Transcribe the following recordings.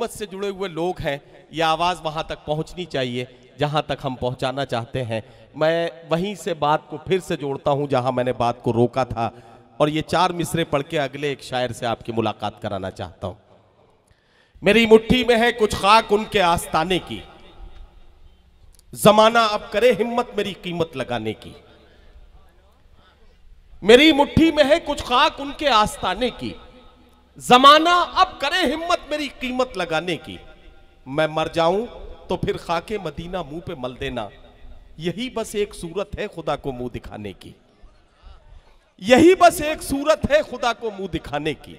حکومت سے جڑے ہوئے لوگ ہیں، یہ آواز وہاں تک پہنچنی چاہیے، جہاں تک ہم پہنچانا چاہتے ہیں۔ میں وہیں سے بات کو پھر سے جوڑتا ہوں، جہاں میں نے بات کو روکا تھا۔ اور یہ چار مصرے پڑھ کے اگلے ایک شاعر سے آپ کی ملاقات کرانا چاہتا ہوں۔ میری مٹھی میں ہے کچھ خاک ان کے آستانے کی۔ زمانہ اب کرے ہمت میری قیمت لگانے کی۔ میری مٹھی میں ہے کچھ خاک ان کے آستانے کی۔ زمانہ اب کرے ہمت میری قیمت لگانے کی۔ میں مر جاؤں تو پھر خاک مدینہ منہ پہ مل دینا۔ یہی بس ایک صورت ہے خدا کو منہ دکھانے کی۔ یہی بس ایک صورت ہے خدا کو منہ دکھانے کی۔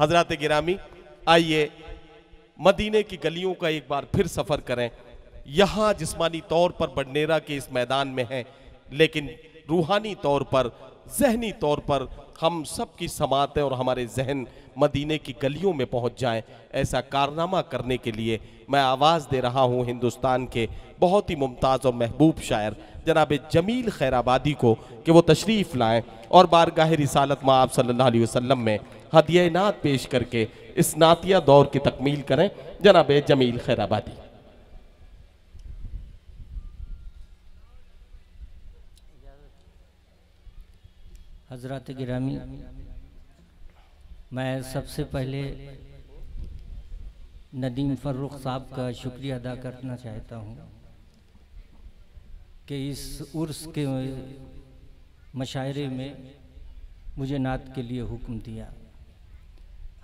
حضرات گرامی، آئیے مدینے کی گلیوں کا ایک بار پھر سفر کریں۔ یہاں جسمانی طور پر بڈنیرا کے اس میدان میں ہیں، لیکن روحانی طور پر، ذہنی طور پر ہم سب کی سماعتیں اور ہمارے ذہن مدینے کی گلیوں میں پہنچ جائیں۔ ایسا کارنامہ کرنے کے لیے میں آواز دے رہا ہوں ہندوستان کے بہت ہی ممتاز اور محبوب شاعر جناب جمیل خیر آبادی کو کہ وہ تشریف لائیں اور بارگاہ رسالت ماں آپ صلی اللہ علیہ وسلم میں ہدیہ نعت پیش کر کے اس نعتیہ دور کی تکمیل کریں۔ جناب جمیل خیر آبادی حضرات گرامی میں سب سے پہلے ندیم فروخ صاحب کا شکریہ ادا کرنا چاہتا ہوں کہ اس عرس کے مشاعرے میں مجھے نعت کے لیے حکم دیا۔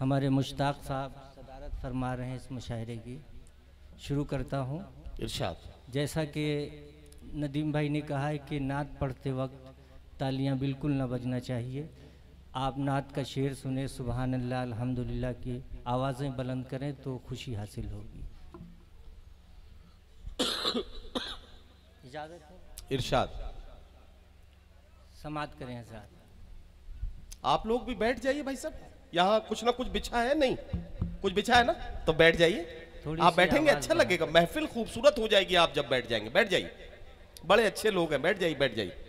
ہمارے مشتاق صاحب صدارت فرما رہے ہیں اس مشاعرے کی۔ شروع کرتا ہوں۔ ارشاد۔ جیسا کہ ندیم بھائی نے کہا ہے کہ نعت پڑھتے وقت تالیاں بالکل نہ بجنا چاہیے۔ آپ نعت کا شعر سنیں سبحان اللہ الحمدللہ کی آوازیں بلند کریں تو خوشی حاصل ہوگی۔ اجازت ارشاد۔ سماعت کریں حضرات۔ آپ لوگ بھی بیٹھ جائیے بھائی صاحب۔ یہاں کچھ نہ کچھ بچھا ہے نہیں۔ کچھ بچھا ہے نا؟ تو بیٹھ جائیے۔ آپ بیٹھیں گے اچھا لگے گا۔ محفل خوبصورت ہو جائے گی آپ جب بیٹھ جائیں گے۔ بیٹھ جائیے۔ بڑے اچھے لوگ ہیں بیٹھ جائیے بیٹھ جائیے۔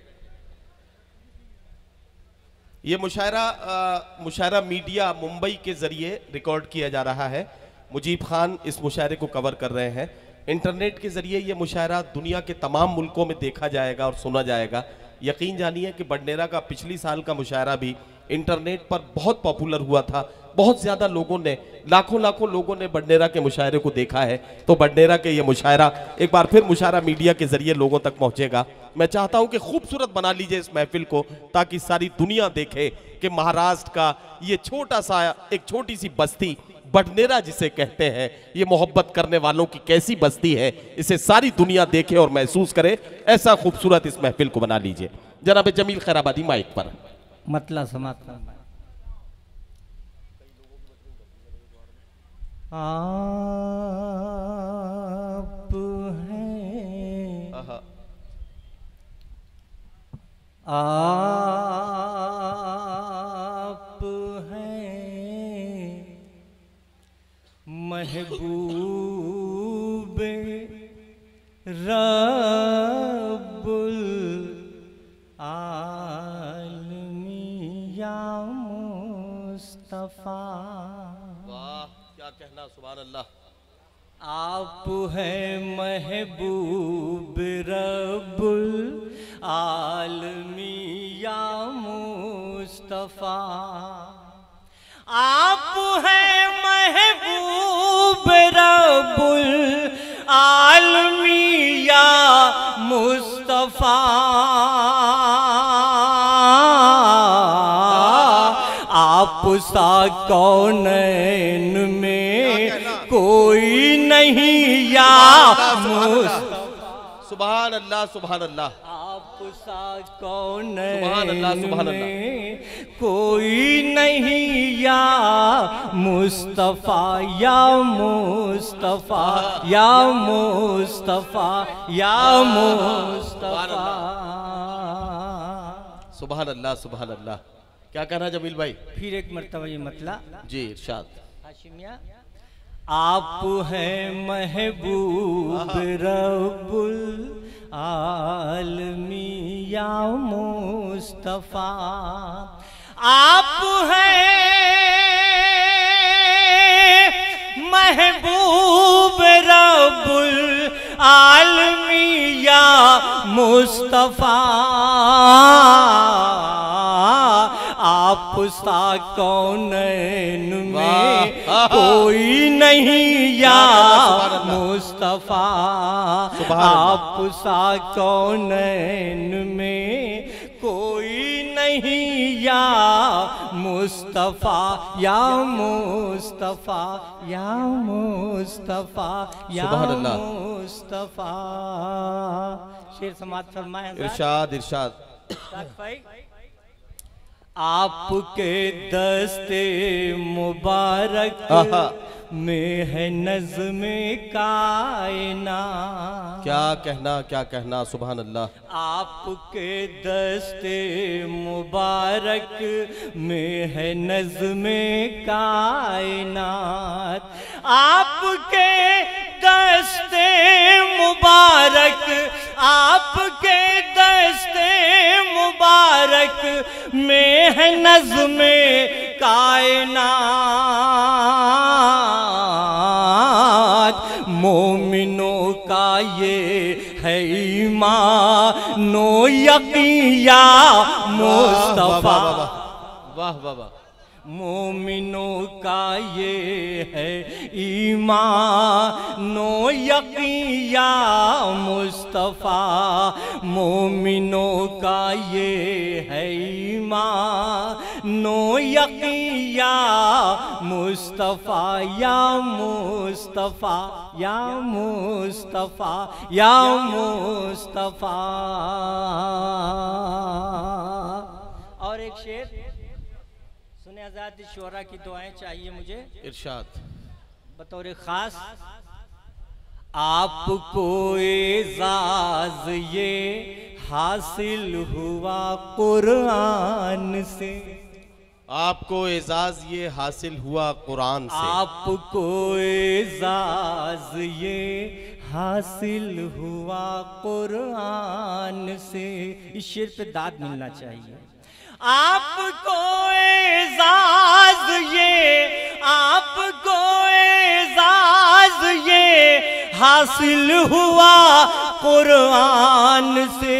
یہ مشاعرہ مشاعرہ میڈیا ممبئی کے ذریعے ریکارڈ کیا جا رہا ہے۔ مجیب خان اس مشاعرے کو کور کر رہے ہیں۔ انٹرنیٹ کے ذریعے یہ مشاعرہ دنیا کے تمام ملکوں میں دیکھا جائے گا اور سنا جائے گا۔ یقین جانیے کہ بڈنیرا کا پچھلی سال کا مشاعرہ بھی انٹرنیٹ پر بہت پاپولر ہوا تھا۔ بہت زیادہ لوگوں نے، لاکھوں لاکھوں لوگوں نے بڈنیرا کے مشاعرے کو دیکھا ہے۔ تو بڈنیرا کے یہ مشاعرہ ایک بار پھر مشاعرہ میڈیا کے ذریعے لوگوں تک پہنچے گا۔ میں چاہتا ہوں کہ خوبصورت بنا لیجیے اس محفل کو تاکہ ساری دنیا دیکھے کہ مہاراشٹر کا یہ چھوٹا سا ایک چھوٹی سی بستی بڈنیرا جسے کہتے ہیں، یہ محبت کرنے والوں کی کیسی بستی ہے، اسے ساری دنیا دیکھے اور محسوس کرے، ایسا خوبصورت اس محفل کو بنا لیجیے۔ جناب جمیل خیر آبادی مائک پر۔ مطلع سماعت فرمائیں آپ ہیں آپ ہیں محبوب رب سبحان اللہ آپ ہیں محبوب رب العالمین یا مصطفیٰ۔ آپ ہیں محبوب رب العالمین یا مصطفیٰ۔ آپ سا کونین میں نہیں یا مصطفیٰ سبحان اللہ سبحان اللہ آپ سا کون سبحان اللہ، سبحان اللہ۔ میں کوئی نہیں یا مصطفیٰ یا مصطفیٰ یا مصطفیٰ یا مصطفیٰ۔ سبحان اللہ۔ سبحان اللہ کیا کہنا جمیل بھائی؟ پھر ایک مرتبہ یہ مطلب جی ارشاد۔ ہاشمیہ۔ آپ ہیں محبوب رب العالمین یا مصطفیٰ۔ آپ ہیں محبوب عالمی یا مصطفیٰ۔ آپ سا کونین میں کوئی نہیں یا۔ مصطفیٰ۔ آپ سا کونین میں کوئی نہیں یا مصطفیٰ یا مصطفیٰ یا مصطفیٰ یا۔ مصطفیٰ شیر سماعت فرمائے ارشاد ارشاد آپ کے دست مبارک۔ میں ہے نظم کائنات۔ کیا کہنا کیا کہنا سبحان اللہ۔ آپ کے دست مبارک میں ہے نظم کائنات۔ آپ کے دست مبارک آپ کے دست مبارک میں ہے نظم کائنات مومنوں کا یہ ہے ایمان نو یقین یا مصطفیٰ واہ واہ واہ مومنوں کا یہ ہے ایمان، نو یقین یا مصطفیٰ، مومنوں کا یہ ہے ایمان، نو یقین یا مصطفیٰ یا مصطفیٰ یا مصطفیٰ یا مصطفیٰ۔ اور ایک شیر آزاد شعرا کی دعائیں چاہیے مجھے؟ ارشاد۔ بطور خاص آپ کو اعزاز یہ حاصل ہوا قرآن سے۔ آپ کو اعزاز یہ حاصل ہوا قرآن سے۔ آپ کو اعزاز یہ حاصل ہوا قرآن سے۔ اس شیر پہ داد ملنا چاہیے۔ آپ کو اعزاز یہ آپ کو اعزاز یہ حاصل ہوا قرآن سے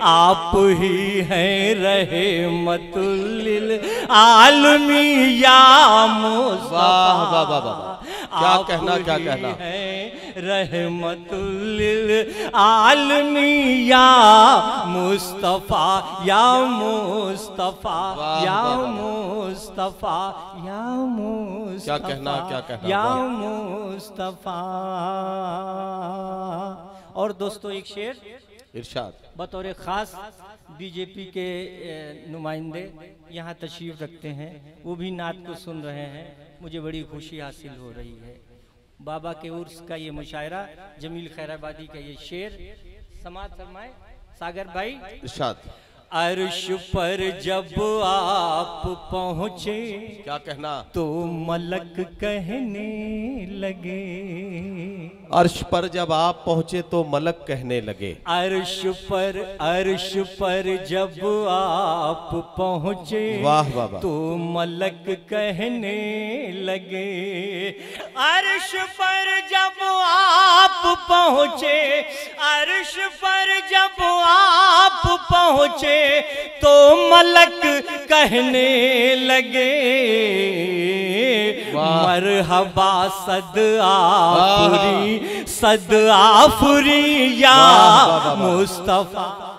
آپ ہی ہیں رحمت للعالمی یا مصطفیٰ کیا کہنا کیا کہنا رحمت للعالمی یا مصطفیٰ یا مصطفیٰ یا۔ مصطفیٰ یا مصطفیٰ کیا کہنا، کیا کہنا، یا۔ مصطفیٰ اور دوستو ایک شیر ارشاد۔ بطور خاص بی جے پی کے نمائندے یہاں تشریف رکھتے ہیں۔ وہ بھی نعت کو سن رہے ہیں۔ مجھے بڑی خوشی حاصل ہو رہی ہے۔ بابا کے عرس کا یہ مشاعرہ جمیل خیر آبادی کا یہ شعر سماعت فرمائے ساگر بھائی۔ ارشاد۔ عرش پر جب آپ پہنچے کیا کہنا؟ تو ملک کہنے لگے۔ عرش پر جب آپ پہنچے تو ملک کہنے لگے۔ عرش پر عرش پر جب آپ پہنچے واہ واہ واہ۔ تو ملک کہنے لگے۔ عرش پر جب آپ پہنچے عرش پر جب آپ پہنچے تو ملک کہنے لگے مرحبا صد آفری صد آفری یا مصطفیٰ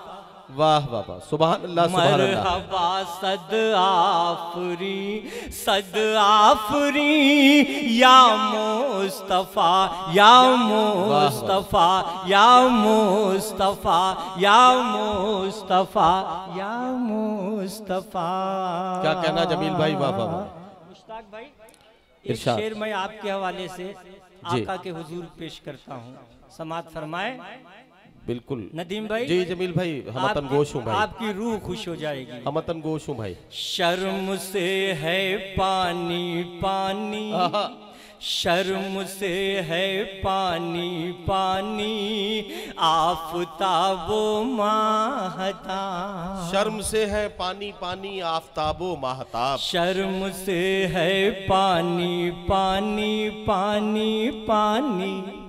واہ واہ واہ. سبحان اللہ سبحان اللہ. مرحبا صد آفری صد آفری. یا مصطفیٰ یا مصطفیٰ یا مصطفیٰ یا مصطفیٰ یا مصطفیٰ. کیا کہنا جمیل بھائی؟ واہ واہ مشتاق بھائی ایک۔ شعر میں آپ کے حوالے سے جی۔ آقا کے حضور پیش کرتا ہوں۔ سماعت فرمائے۔ بالکل۔ ندیم بھائی؟ جی جمیل بھائی ہم وطن گوش ہوں بھائی۔ آپ کی روح خوش ہو جائے گی۔ ہم وطن گوش ہوں بھائی۔ شرم سے ہے پانی پانی۔ شرم سے ہے پانی پانی۔ آفتاب و ماہتا شرم سے ہے پانی پانی آفتاب و ماہتاب۔ شرم سے ہے پانی پانی پانی پانی۔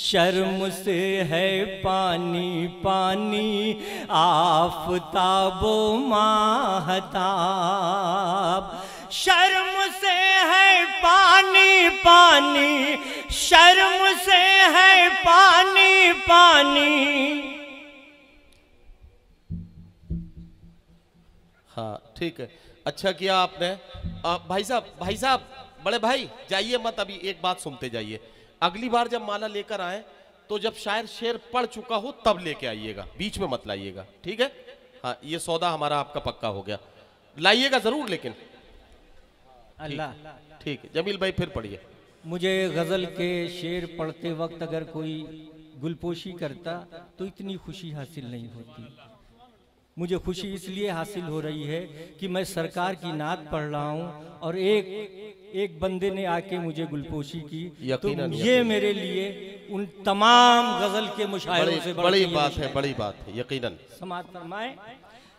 شرم سے ہے پانی پانی، آفتاب و ماہتاب۔ شرم سے ہے پانی پانی، شرم سے ہے پانی پانی۔ ہاں ٹھیک ہے۔ اچھا کیا آپ نے؟ بھائی صاحب بھائی صاحب، بڑے بھائی، جائیے مت، ابھی ایک بات سنتے جائیے۔ اگلی بار جب مالا لے کر آئیں تو جب شاعر شعر پڑھ چکا ہو تب لے کے آئیے گا بیچ میں مت لائیے گا ٹھیک ہے؟ ہاں یہ سودا ہمارا آپ کا پکا ہو گیا۔ لائیے گا ضرور لیکن۔ اللہ۔ ٹھیک ہے جمیل بھائی پھر پڑھیے۔ مجھے غزل کے شعر پڑھتے وقت اگر کوئی گلپوشی کرتا تو اتنی خوشی حاصل نہیں ہوتی۔ مجھے خوشی اس لیے حاصل ہو رہی ہے کہ میں سرکار کی نعت پڑھ رہا ہوں اور ایک ایک بندے نے آ کے مجھے گلپوشی کی تو یقیناً، یہ۔ میرے لیے ان تمام غزل کے مشاعروں سے بڑی بات ہے بڑی بات ہے یقیناً سماعت فرمائیں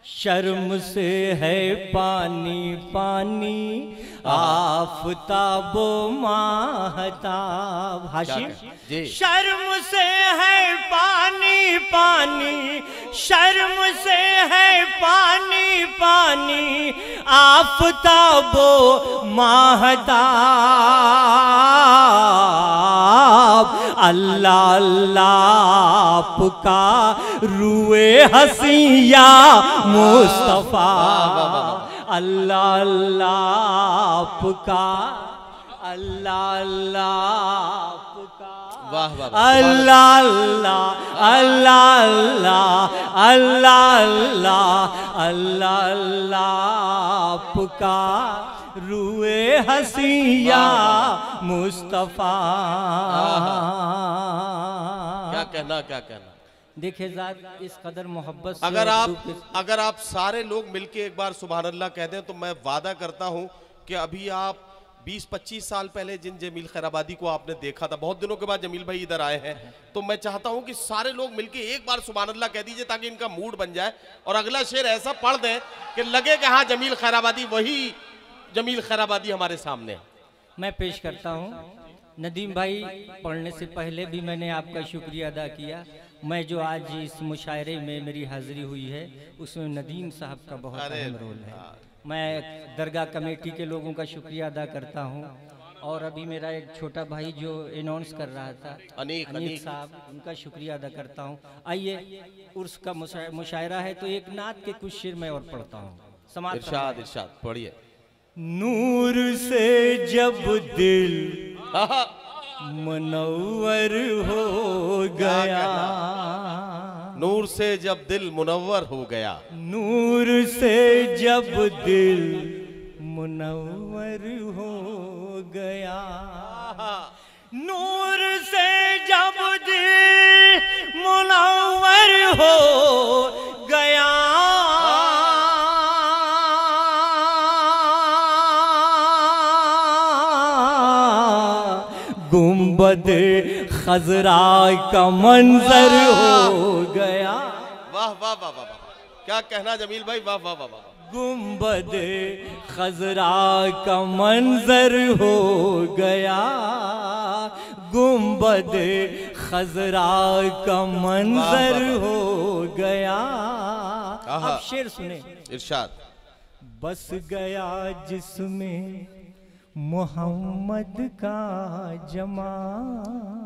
شرم سے ہے پانی پانی آفتاب و ماہتاب کہا؟ جی۔ شرم سے ہے پانی پانی شرم سے ہے پانی پانی آفتاب و ماہتاب اللہ اللہ آپ کا روئے ہنسی یا مصطفیٰ۔ اللہ اللہ آپ کا اللہ اللہ اللہ اللہ اللہ اللہ اللہ اللہ اللہ اللہ آپ کا روئے مصطفیٰ۔ کیا کہنا کیا کہنا۔ دیکھے ذات اس قدر محبت اگر آپ اگر آپ سارے لوگ مل کے ایک بار سبحان اللہ کہہ دیں تو میں وعدہ کرتا ہوں کہ ابھی آپ بیس پچیس سال پہلے جن جمیل خیر آبادی کو آپ نے دیکھا تھا بہت دنوں کے بعد جمیل بھائی ادھر آئے ہیں۔ تو میں چاہتا ہوں کہ سارے لوگ مل کے ایک بار سبحان اللہ کہہ دیجیے تاکہ ان کا موڈ بن جائے۔ اور اگلا شعر ایسا پڑھ دیں کہ لگے کہ ہاں جمیل خیر آبادی وہی جمیل خیر آبادی ہمارے سامنے ہے۔ میں پیش کرتا ہوں۔ ندیم بھائی پڑھنے سے پہلے بھی میں نے آپ کا شکریہ ادا کیا۔ میں جو آج اس مشاعرے میں میری حاضری ہوئی ہے اس میں ندیم صاحب کا بہت اہم رول ہے۔ میں درگاہ کمیٹی کے لوگوں کا شکریہ ادا کرتا ہوں۔ اور ابھی میرا ایک چھوٹا بھائی جو اناؤنس کر رہا تھا انیک۔ صاحب ان کا شکریہ ادا کرتا ہوں۔ آئیے عرس کا مشاع- مشاعرہ ہے تو ایک نعت کے کچھ شعر میں اور پڑھتا ہوں۔ ارشاد ارشاد پڑھیے۔ نور سے جب دل منور ہو گیا نور سے جب دل منور ہو گیا۔ نور سے جب دل منور ہو گیا۔ نور سے جب دل منور ہو گیا۔ گنبد خزرا کا منظر ہو گیا۔ واہ واہ واہ واہ کیا کہنا جمیل بھائی؟ واہ واہ واہ گنبد خزرا کا منظر ہو گیا۔ گنبد خزرا کا منظر ہو گیا۔ اب شیر سنیں۔ ارشاد۔ بس گیا جس میں محمد کا جمال۔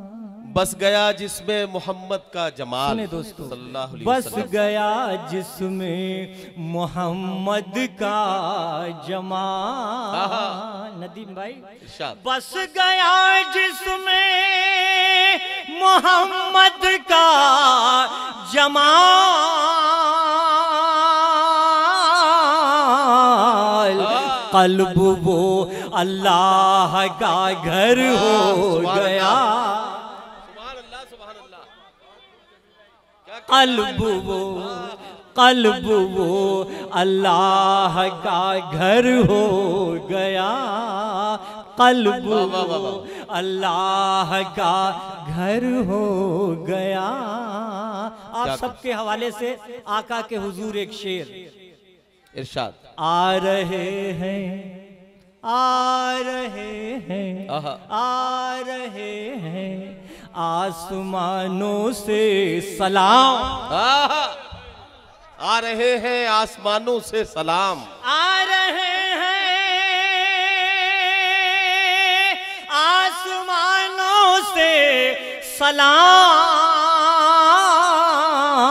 بس گیا جس میں محمد کا جمال۔ دوستو صلی اللہ علیہ بس وسلم۔ گیا جس میں محمد کا جمال۔ ندیم بھائی بس گیا جس میں محمد کا جمال۔ قلب وہ اللہ کا گھر ہو گیا۔ قلب وہ قلب وہ اللہ کا گھر ہو گیا۔ قلب وہ۔ اللہ کا گھر ہو گیا۔ آپ سب کے حوالے سے آقا کے حضور ایک شیر ارشاد آ رہے ہیں آ رہے ہیں۔ آ رہے ہیں آسمانوں سے سلام۔ آ رہے ہیں آسمانوں سے سلام آ رہے ہیں آسمانوں سے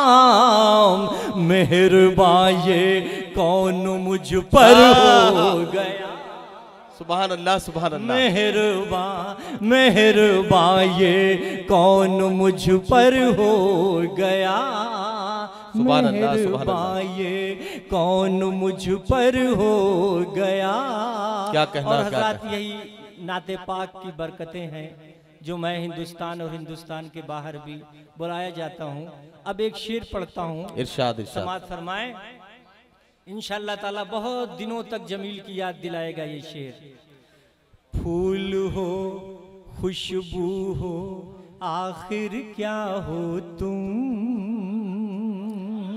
سلام مہربان یہ کون مجھ پر ہو گیا؟ سبحان اللہ سبحان اللہ. مہربان مہربان یہ کون مجھ پر ہو گیا؟ سبحان اللہ، سبحان اللہ۔ مہربان یہ کون مجھ پر ہو گیا؟ کیا کہنا، اور کیا حضرات کہنا۔ یہی نعت پاک کی برکتیں ہیں جو میں ہندوستان اور ہندوستان کے باہر بھی بلایا جاتا ہوں۔ اب ایک شعر پڑھتا ہوں۔ ارشاد ارشاد۔ سماعت فرمائیں۔ انشاءاللہ تعالی بہت دنوں تک جمیل کی یاد دلائے گا یہ شعر۔ پھول ہو خوشبو ہو آخر کیا ہو تم؟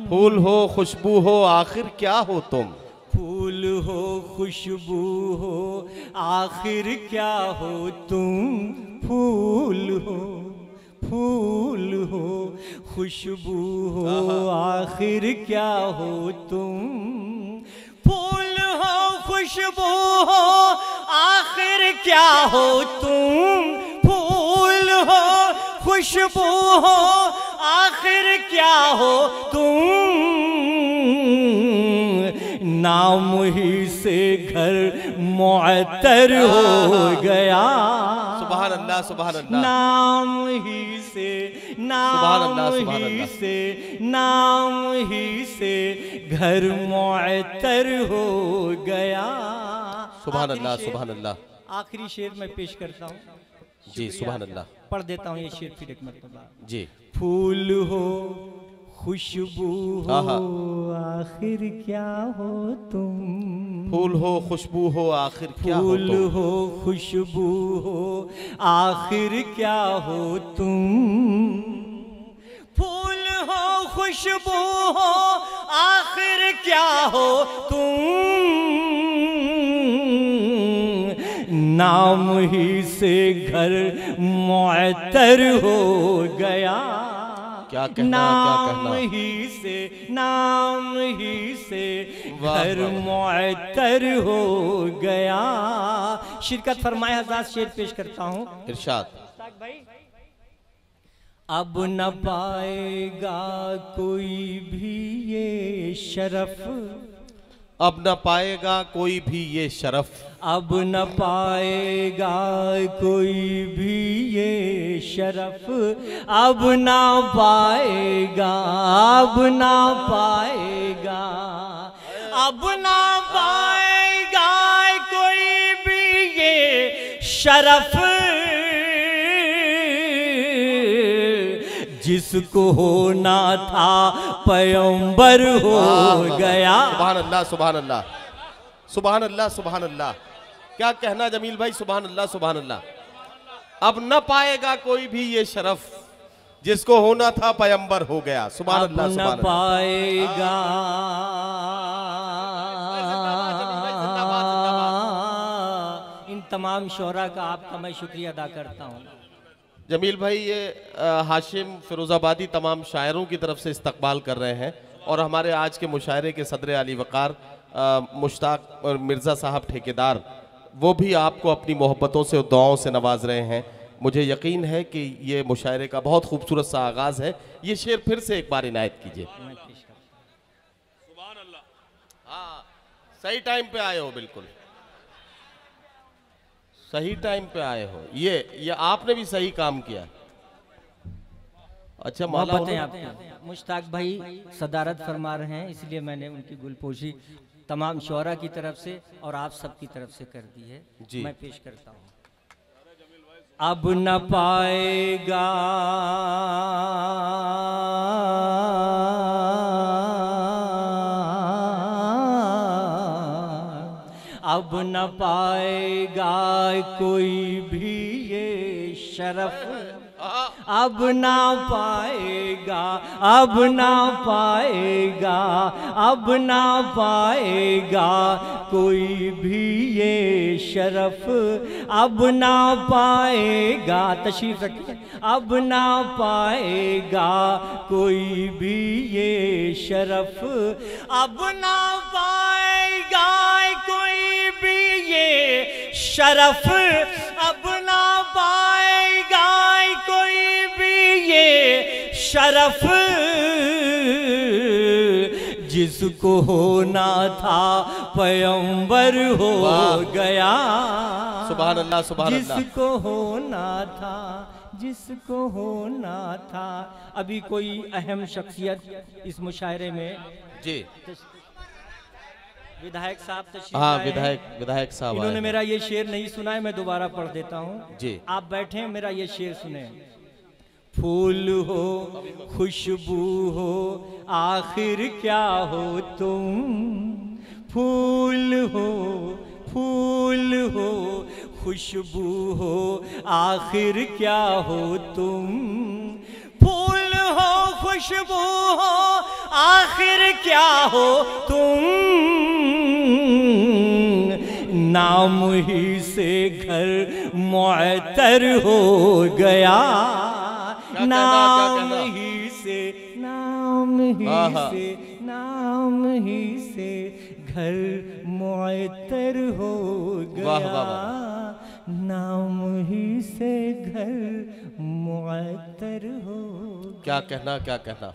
پھول ہو خوشبو ہو آخر کیا ہو تم؟ پھول ہو خوشبو ہو آخر کیا ہو تم؟ پھول ہو پھول ہو خوشبو ہو آخر کیا ہو تم؟ خوشبو ہو، آخر کیا ہو تم؟ پھول ہو، خوشبو ہو، آخر کیا ہو تم؟ نام ہی سے گھر معطر ہو گیا۔ سبحان اللہ سبحان اللہ۔ نام ہی سے نام ہی۔ سے نام ہی سے گھر معطر ہو گیا۔ سبحان اللہ سبحان اللہ۔ آخری شعر میں پیش کرتا ہوں۔ جی۔ سبحان اللہ۔ پڑھ دیتا ہوں یہ شعر پھر ایک مرتبہ۔ جی۔ پھول ہو خوشبو۔ ہو آخر کیا ہو تم؟ پھول ہو خوشبو ہو آخر کیا ہو پھول ہو خوشبو ہو آخر کیا ہو تم؟ پھول ہو خوشبو ہو آخر کیا ہو تم؟ نام ہی سے گھر معطر ہو گیا۔ کیا کہنا، نام۔ ہی سے نام ہی سے گھر۔ معطر ہو گیا شرکت فرمائے حضرات شعر پیش کرتا ہوں ارشاد اب نہ پائے گا کوئی بھی یہ شرف اب نہ پائے گا کوئی بھی یہ شرف۔ اب نہ پائے گا کوئی بھی یہ شرف۔ اب نہ پائے گا، اب نہ پائے گا۔ اب نہ پائے گا کوئی بھی یہ شرف۔ جس کو ہونا تھا پیمبر ہو گیا۔ سبحان اللہ سبحان اللہ۔ سبحان اللہ سبحان اللہ۔ کیا کہنا جمیل بھائی؟ سبحان اللہ سبحان اللہ۔ اب نہ پائے گا کوئی بھی یہ شرف جس کو ہونا تھا پیمبر ہو گیا۔ سبحان اب اللہ سبحان اللہ۔ پائے گا۔ ان تمام شعراء کا آپ کا میں شکریہ ادا کرتا ہوں۔ جمیل بھائی یہ ہاشم فیروز آبادی تمام شاعروں کی طرف سے استقبال کر رہے ہیں اور ہمارے آج کے مشاعرے کے صدر علی وقار مشتاق اور مرزا صاحب ٹھیکیدار وہ بھی آپ کو اپنی محبتوں سے اور دعاؤں سے نواز رہے ہیں۔ مجھے یقین ہے کہ یہ مشاعرے کا بہت خوبصورت سا آغاز ہے۔ یہ شعر پھر سے ایک بار عنایت کیجیے۔ ہاں صحیح ٹائم پہ آئے ہو بالکل۔ صحیح ٹائم پہ آئے ہو۔ یہ یہ آپ نے بھی صحیح کام کیا۔ اچھا مالا مشتاق بھائی صدارت فرما رہے ہیں اس لیے میں نے ان کی گل پوشی تمام شعراء کی طرف سے اور آپ سب کی طرف سے کر دی ہے۔ جی۔ میں پیش کرتا ہوں۔ اب نہ پائے گا اب نہ پائے گا کوئی بھی یہ شرف۔ اب نہ پائے گا، اب نہ پائے گا، اب نہ پائے گا کوئی بھی یہ شرف۔ اب نہ پائے گا، تشریف رکھیے۔ اب نہ پائے گا کوئی بھی یہ شرف۔ اب نہ پائے شرف اب نہ پائے گا کوئی بھی یہ شرف جس کو ہونا تھا پیمبر ہو گیا۔ سبحان اللہ سبحان اللہ۔ جس کو ہونا تھا جس کو ہونا تھا۔ ابھی کوئی اہم شخصیت اس مشاعرے میں؟ جی۔ صاحب تشریف ہاں ودھائک ودھائک صاحب انہوں نے میرا یہ شیر نہیں سنا ہے میں دوبارہ پڑھ دیتا ہوں جی آپ بیٹھیں میرا یہ شیر سنیں پھول ہو خوشبو ہو آخر کیا ہو تم پھول ہو پھول ہو خوشبو ہو آخر کیا ہو تم پھول ہو خوشبو ہو آخر کیا ہو تم نام ہی سے گھر معتر ہو گیا۔ نام ہی سے نام ہی سے نام ہی سے گھر معتر ہو گیا۔ نام ہی سے گھر معتر ہو کیا کہنا کیا کہنا؟